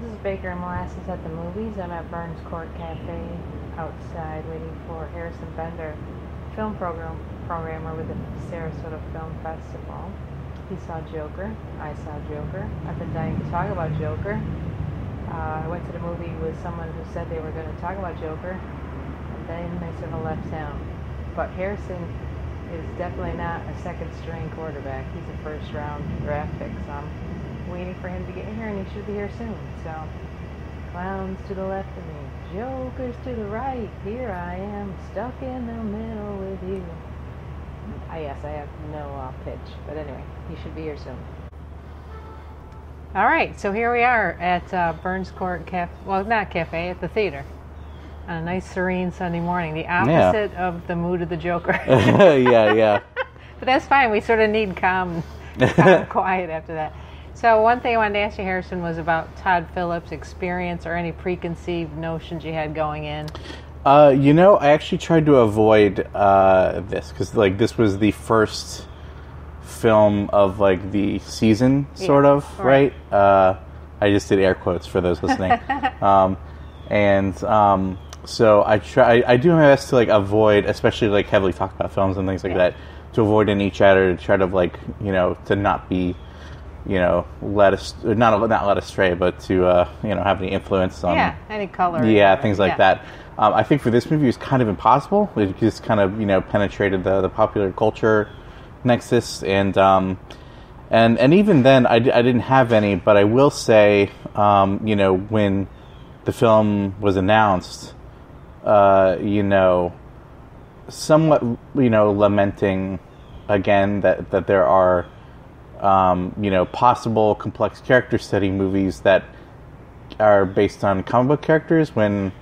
This is Baker and Molasses at the movies. I'm at Burns Court Cafe outside waiting for Harrison Bender, film program programmer with the Sarasota Film Festival. He saw Joker. I saw Joker. I've been dying to talk about Joker. Uh, I went to the movie with someone who said they were going to talk about Joker, and then they sort of left town. But Harrison is definitely not a second string quarterback. He's a first round draft pick, so I'm waiting for him to get here, and he should be here soon. So, clowns to the left of me, jokers to the right. Here I am, stuck in the middle with you. Ah, yes, I have no uh, pitch, but anyway, he should be here soon. All right, so here we are at uh, Burns Court Cafe. Well, not cafe, at the theater. On a nice, serene Sunday morning, the opposite of the mood of the Joker. yeah, yeah. But that's fine. We sort of need calm, calm quiet after that. So one thing I wanted to ask you, Harrison, was about Todd Phillips' experience or any preconceived notions you had going in. Uh, you know, I actually tried to avoid uh, this because, like, this was the first film of like the season, sort Yeah, of, right? Uh, I just did air quotes for those listening, um, and um, so I try. I do my best to like avoid, especially like heavily talked about films and things like Yeah. that, to avoid any chatter. To try to like you know to not be. You know, let us not not let us stray, but to uh, you know have any influence on yeah, any color. yeah, things like yeah. that. Um, I think for this movie, it's kind of impossible. It just kind of you know penetrated the, the popular culture nexus, and um, and and even then, I, d- I didn't have any. But I will say, um, you know, when the film was announced, uh, you know, somewhat you know lamenting again that that there are um, you know possible complex character study movies that are based on comic book characters when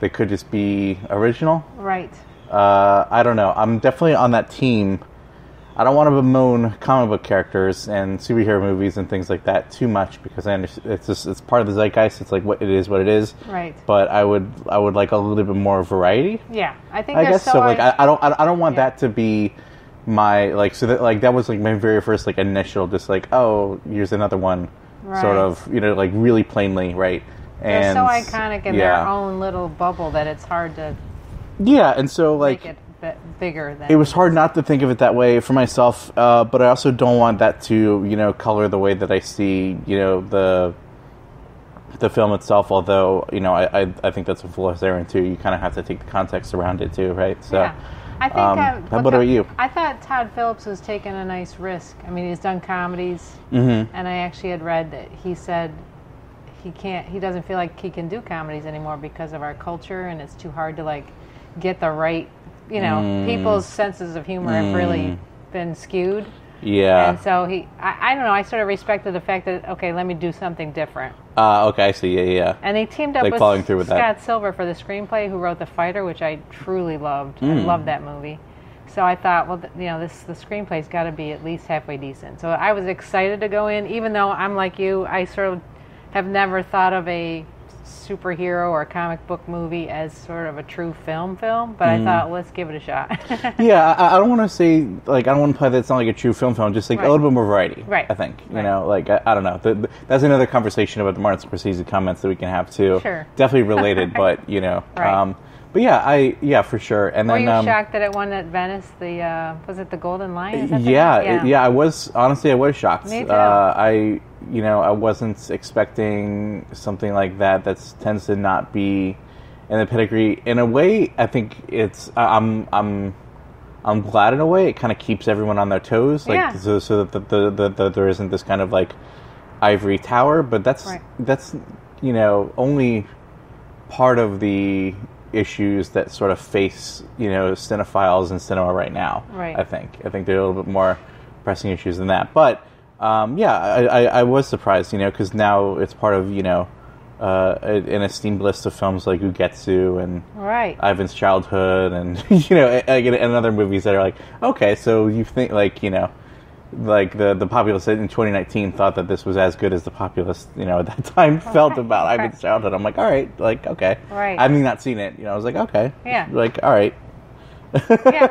they could just be original. Right. Uh, I don't know. I'm definitely on that team. I don't want to bemoan comic book characters and superhero movies and things like that too much because I understand it's just it's part of the zeitgeist. It's like what it is, what it is. Right. But I would I would like a little bit more variety. Yeah, I think I guess so. Like I- I, I don't I, I don't want Yeah. that to be my like so that like that was like my very first like initial just like oh here's another one Right. sort of you know like really plainly right they're and so iconic in yeah their own little bubble that it's hard to yeah and so like make it bigger than it was hard not to think of it that way for myself, uh, but I also don't want that to you know color the way that I see you know the the film itself. Although you know I I, I think that's a flawless errand too. You kind of have to take the context around it too, right? So. yeah. I think. um, uh, what about you? I thought Todd Phillips was taking a nice risk. I mean, he's done comedies, Mm-hmm. and I actually had read that he said he can't. He doesn't feel like he can do comedies anymore because of our culture, and it's too hard to like get the right. You know, Mm. people's senses of humor have really been skewed. Yeah. And so he, I, I don't know, I sort of respected the fact that, okay, let me do something different. Uh, okay, I see. Yeah, yeah. And they teamed up Like with following through with Scott that. Silver for the screenplay, who wrote The Fighter, which I truly loved. I Mm. loved that movie. So I thought, well, th- you know, this the screenplay's got to be at least halfway decent. So I was excited to go in, even though I'm like you, I sort of have never thought of a superhero or comic book movie as sort of a true film film. But Mm. I thought, let's give it a shot. yeah, I, I don't want to say like I don't want to play that it's not like a true film film. Just like Right. a little bit more variety. Right. I think you Right. know, like I, I don't know. The, the, that's another conversation about the Martin Scorsese comments that we can have too. Sure. Definitely related, but you know. Right. Um, but yeah, I yeah for sure. And Were then you um, shocked that it won at Venice? The uh, was it the Golden Lion? The- yeah, yeah, I was honestly I was shocked. Me too. Uh, I you know I wasn't expecting something like that. That tends to not be in the pedigree. In a way, I think it's I'm I'm I'm glad in a way. It kind of keeps everyone on their toes, like Yeah. so, so that the, the, the, the, there isn't this kind of like ivory tower. But that's Right. that's you know only part of the issues that sort of face you know cinephiles in cinema right now. Right. I think I think there are a little bit more pressing issues than that. But um, yeah, I, I, I was surprised, you know, because now it's part of you know uh, an esteemed list of films like Ugetsu and Right. Ivan's Childhood, and you know, and, and other movies that are like, okay, so you think like you know, like the the populace in 2019 thought that this was as good as the populace you know at that time felt about okay. Ivan's Childhood. I'm like, all right, like okay, Right. I've not seen it, you know, I was like, okay, Yeah. like all right, yeah,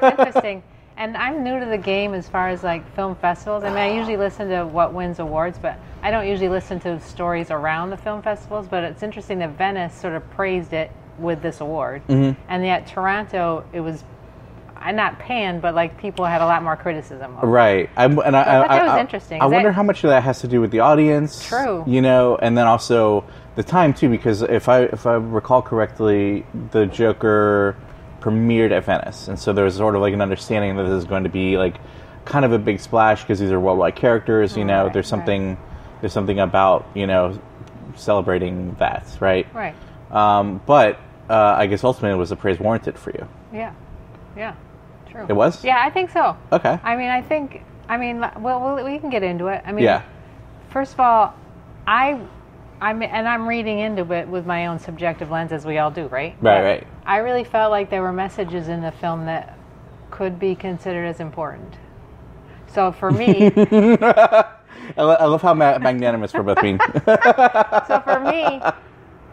it's interesting. And I'm new to the game as far as like film festivals. I mean, I usually listen to what wins awards, but I don't usually listen to stories around the film festivals. But it's interesting that Venice sort of praised it with this award, Mm-hmm. and yet Toronto, it was not panned, but like people had a lot more criticism. Right. I, and I, I thought that was I- interesting. I wonder that- how much of that has to do with the audience. True. You know, and then also the time too, because if I if I recall correctly, the Joker premiered at Venice, and so there was sort of like an understanding that this is going to be like kind of a big splash because these are worldwide characters. You know, Right, there's right. something there's something about you know celebrating that, right? Right. Um, but uh, I guess ultimately it was the praise warranted for you. Yeah. Yeah. It was. Yeah, I think so. Okay. I mean, I think. I mean, well, well, we can get into it. I mean, yeah. First of all, I, I'm and I'm reading into it with my own subjective lens, as we all do, right? Right, But right. I really felt like there were messages in the film that could be considered as important. So for me, I, love how magnanimous we're both being. so for me,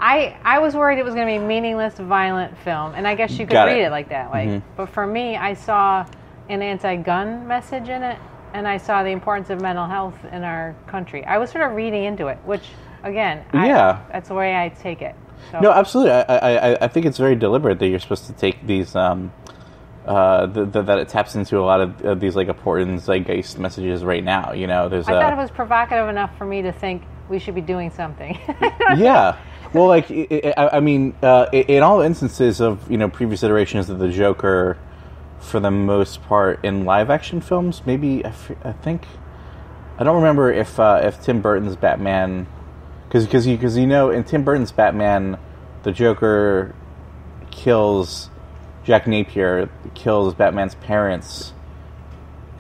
I I was worried it was going to be a meaningless, violent film, and I guess you could Got read it. like that. Like, but for me, I saw an anti-gun message in it, and I saw the importance of mental health in our country. I was sort of reading into it, which again, I, Yeah. that's the way I take it. So, No, absolutely. I, I, I- think it's very deliberate that you're supposed to take these, um, uh, th- th- that it taps into a lot of, of these like important zeitgeist messages right now. You know, there's I a thought it was provocative enough for me to think we should be doing something. yeah. Well, like i I, I mean, uh, in all instances of you know previous iterations of the Joker, for the most part in live action films, maybe I think I don't remember if uh, if Tim Burton's Batman, because because you because you know in Tim Burton's Batman, the Joker kills Jack Napier kills Batman's parents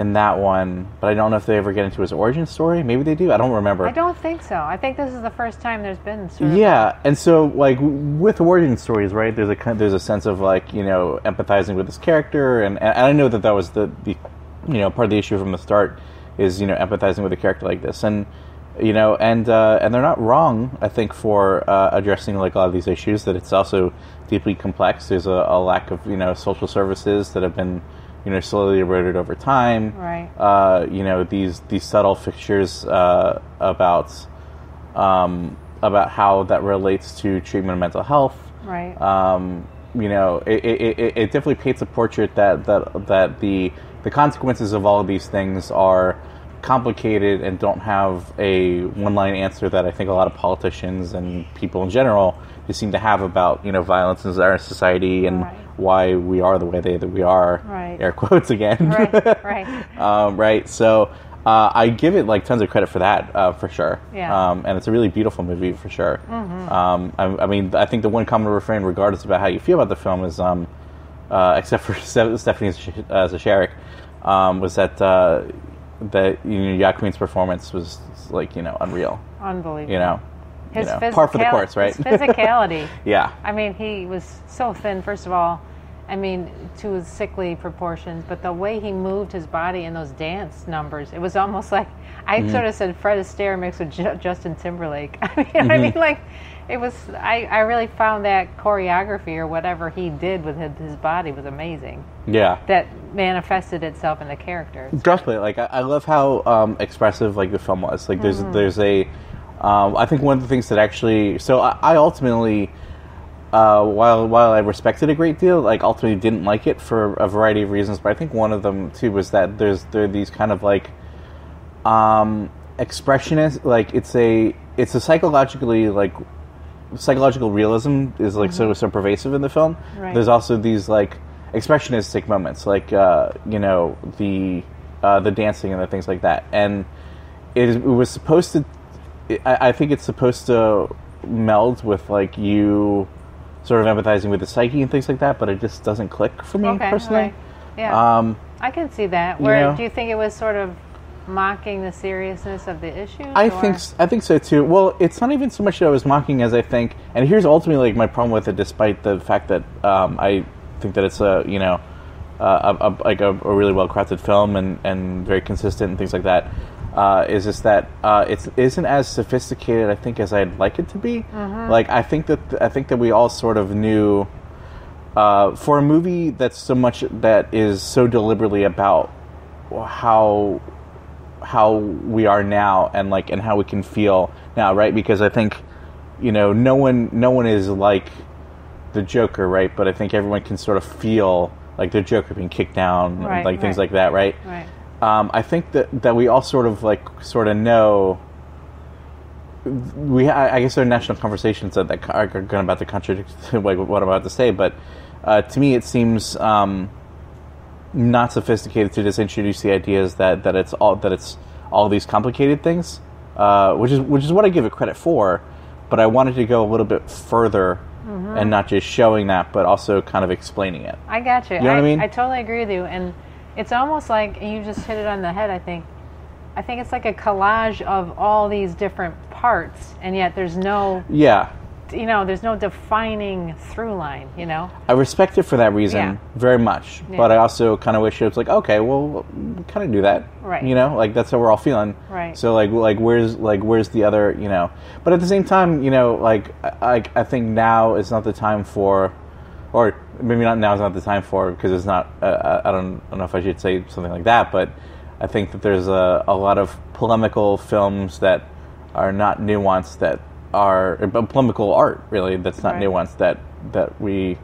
in that one, but I don't know if they ever get into his origin story. Maybe they do. I don't remember. I don't think so. I think this is the first time there's been sort of Yeah, and so like with origin stories, right? There's a there's a sense of like you know empathizing with this character, and, and I know that that was the, the you know part of the issue from the start is you know empathizing with a character like this, and you know and uh, and they're not wrong. I think for uh, addressing like a lot of these issues that it's also deeply complex. There's a, a lack of you know social services that have been you know slowly eroded over time. Right. Uh, you know these these subtle fixtures uh, about um, about how that relates to treatment of mental health. right. Um, you know, it, it, it, it definitely paints a portrait that, that that the the consequences of all of these things are complicated and don't have a one line answer that I think a lot of politicians and people in general just seem to have about you know violence in our society and Right. why we are the way they, that we are. Right. Air quotes again. right. Right. um, right. So uh, I give it like tons of credit for that, uh, for sure. Yeah. Um, and it's a really beautiful movie for sure. Um, I, I mean, I think the one common refrain, regardless about how you feel about the film, is um, uh, except for Stephanie Sh- uh, Zacharek, um, was that uh, that you know Joaquin's performance was like you know unreal. Unbelievable. You know, his you know, par for the course, right? His physicality. yeah. I mean, he was so thin, first of all. I mean, to his sickly proportions, but the way he moved his body in those dance numbers, it was almost like I Mm-hmm. sort of said Fred Astaire mixed with Ju- Justin Timberlake. I mean, I Mm-hmm. mean, like it was. I, I really found that choreography or whatever he did with his, his body was amazing. Yeah. That manifested itself in the characters. Definitely, like I, I love how um, expressive like the film was. Like there's Mm-hmm. there's a, um, I think one of the things that actually, so I, I ultimately, uh, while while I respected a great deal, like ultimately didn't like it for a variety of reasons. But I think one of them too was that there's there are these kind of like, um, expressionist like it's a it's a psychologically like psychological realism is like so so pervasive in the film. Right. There's also these like expressionistic moments, like uh, you know the uh, the dancing and the things like that. And it, it was supposed to. I, I think it's supposed to meld with like you sort of empathizing with the psyche and things like that, but it just doesn't click for me Okay, personally. alright. Yeah, Um, I can see that. you Where know. do you think it was sort of mocking the seriousness of the issue? I or- think I think so too. Well, it's not even so much that I was mocking as I think, and here's ultimately like my problem with it, despite the fact that um, I think that it's a you know uh, a, a, like a, a really well crafted film and, and very consistent and things like that. Uh, is just that uh, it isn't as sophisticated I think as I'd like it to be. Like I think that I think that we all sort of knew uh, for a movie that's so much that is so deliberately about how how we are now and like and how we can feel now, right? Because I think you know no one no one is like the Joker, right? But I think everyone can sort of feel like the Joker being kicked down, Right, like things like that, right? Right. Um, I think that that we all sort of like sort of know. We I I guess there are national conversations that, that are going about to contradict like what I'm about to say, but uh, to me it seems um, not sophisticated to just introduce the ideas that, that it's all that it's all these complicated things, uh, which is which is what I give it credit for. But I wanted to go a little bit further and not just showing that, but also kind of explaining it. I got you. You know what I mean? I totally agree with you, and it's almost like and you just hit it on the head. I think. I think it's like a collage of all these different parts, and yet there's no, Yeah, you know, there's no defining through line. You know. I respect it for that reason Yeah. very much. Yeah. But I also kind of wish it was like, okay, well, kind of do that, Right. You know, like that's how we're all feeling, Right. So like, like where's like where's the other, you know? But at the same time, you know, like I, I think now is not the time for, or maybe not now is not the time for because it's not. Uh, I don't, I don't know if I should say something like that, but I think that there's a, a lot of polemical films that are not nuanced that are uh, polemical art really that's not Right. nuanced that that we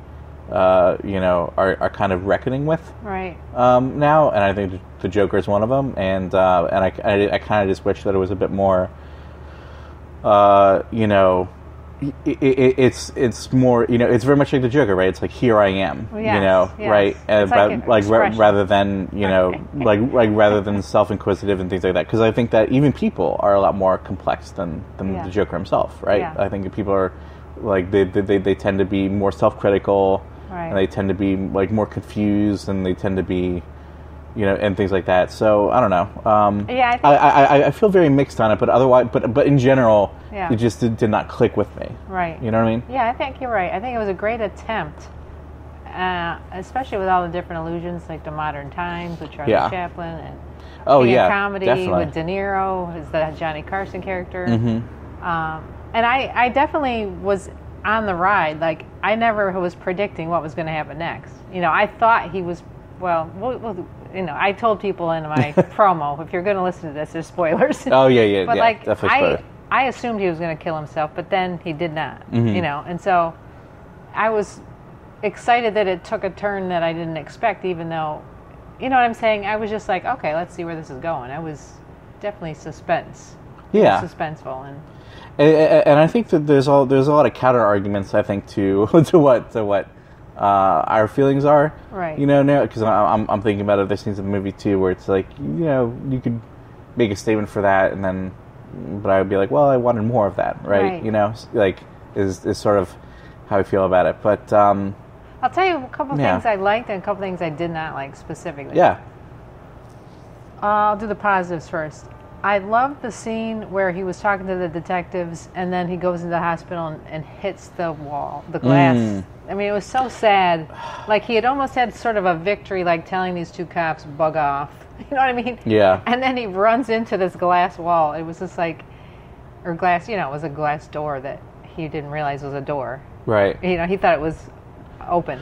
uh, you know are, are kind of reckoning with Right. um, now and I think the Joker is one of them and uh, and I, I, I kind of just wish that it was a bit more uh, you know it, it, it's it's more you know it's very much like the Joker right it's like here I am you Yes, know yes. right and It's like like ra- rather than you know like like rather than self inquisitive and things like that because I think that even people are a lot more complex than than Yeah. the Joker himself right Yeah. I think people are like they they, they, tend to be more self critical Right. and they tend to be like more confused and they tend to be you know and things like that so I don't know um, Yeah, I think- I, I, I feel very mixed on it but otherwise but but in general Yeah. it just did, did not click with me Right. you know what I mean Yeah, I think you're right. I think it was a great attempt, uh, especially with all the different illusions, like the modern times with Charlie Yeah. Chaplin and oh being yeah comedy definitely with De Niro as the Johnny Carson character. Mm-hmm. Um, and I, I definitely was on the ride. Like I never was predicting what was going to happen next. You know, I thought he was. Well, well, well you know, I told people in my promo, if you're going to listen to this, there's spoilers. oh yeah yeah but yeah like definitely I, spoiler. I assumed he was going to kill himself, but then he did not. Mm-hmm. You know, and so I was excited that it took a turn that I didn't expect, even though, you know what I'm saying. I was just like, okay, let's see where this is going. I was definitely suspense. Yeah. suspenseful, and and, and and I think that there's all there's a lot of counter arguments I think to to what to what uh, our feelings are. Right. You know, now because I'm I'm thinking about other scenes in the movie too, where it's like you know you could make a statement for that, and then but I would be like, well, I wanted more of that, right? Right. You know, like is is sort of how I feel about it. But um, I'll tell you a couple Yeah. things I liked and a couple things I did not like specifically. yeah, Uh, I'll do the positives first. I loved the scene where he was talking to the detectives and then he goes into the hospital and, and hits the wall, the glass. Mm. I mean, it was so sad. Like he had almost had sort of a victory, like telling these two cops, bug off. You know what I mean? Yeah. And then he runs into this glass wall. It was just like, or glass, you know, it was a glass door that he didn't realize was a door. right. You know, he thought it was open.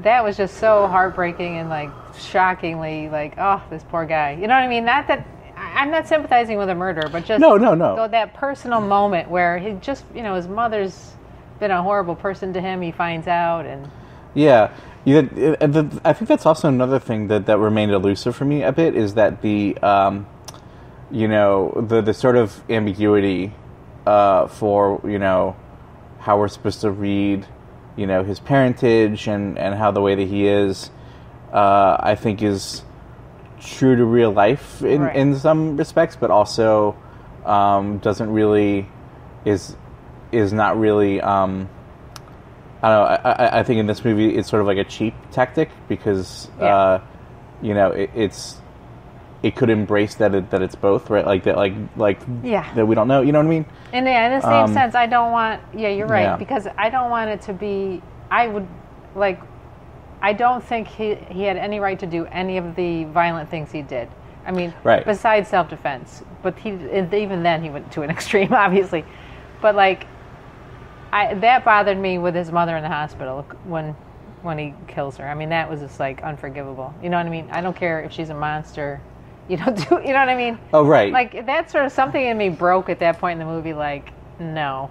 That was just so heartbreaking and like shockingly like, oh, this poor guy. You know what I mean? Not that I'm not sympathizing with a murder, but just No, no, no. though that personal moment where he just, you know, his mother's been a horrible person to him. He finds out, and Yeah, yeah. it- the- I think that's also another thing that, that remained elusive for me a bit is that the, um, you know, the the sort of ambiguity uh, for you know how we're supposed to read, you know, his parentage and and how the way that he is, uh, I think is true to real life in Right. in some respects, but also um, doesn't really is is not really. Um, I don't know. I, I, I think in this movie it's sort of like a cheap tactic because Yeah. uh, you know it, it's it could embrace that it, that it's both right like that like like Yeah. that we don't know you know what I mean And yeah, in the same Um, sense, I don't want. Yeah, you're right yeah. because I don't want it to be. I would like. I don't think he he had any right to do any of the violent things he did. I mean, Right. besides self defense, but he even then he went to an extreme, obviously. But like, I that bothered me with his mother in the hospital when when he kills her. I mean, that was just like unforgivable. You know what I mean? I don't care if she's a monster. You don't do. You know what I mean? Oh right. Like that sort of something in me broke at that point in the movie. Like, no,